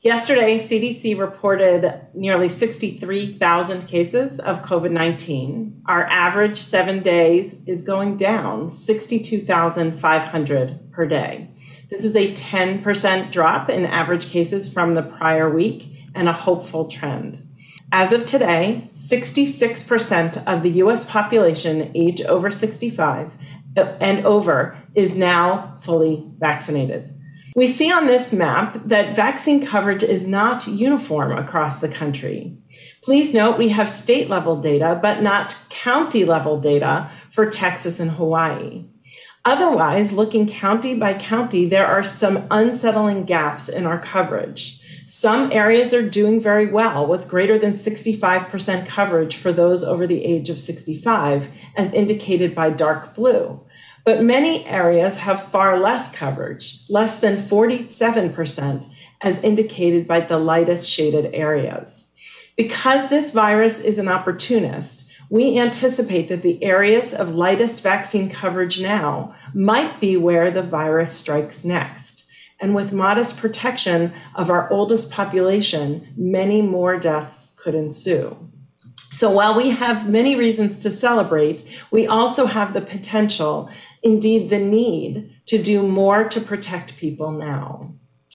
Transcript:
Yesterday, CDC reported nearly 63,000 cases of COVID 19. Our average seven days is going down 62,500 per day. This is a 10% drop in average cases from the prior week and a hopeful trend. As of today, 66% of the US population age over 65 and over is now fully vaccinated. We see on this map that vaccine coverage is not uniform across the country. Please note we have state level data, but not county level data for Texas and Hawaii. Otherwise, looking county by county, there are some unsettling gaps in our coverage. Some areas are doing very well with greater than 65% coverage for those over the age of 65, as indicated by dark blue. But many areas have far less coverage, less than 47%, as indicated by the lightest shaded areas. Because this virus is an opportunist, we anticipate that the areas of lightest vaccine coverage now might be where the virus strikes next. And with modest protection of our oldest population, many more deaths could ensue. So while we have many reasons to celebrate, we also have the potential indeed the need to do more to protect people now.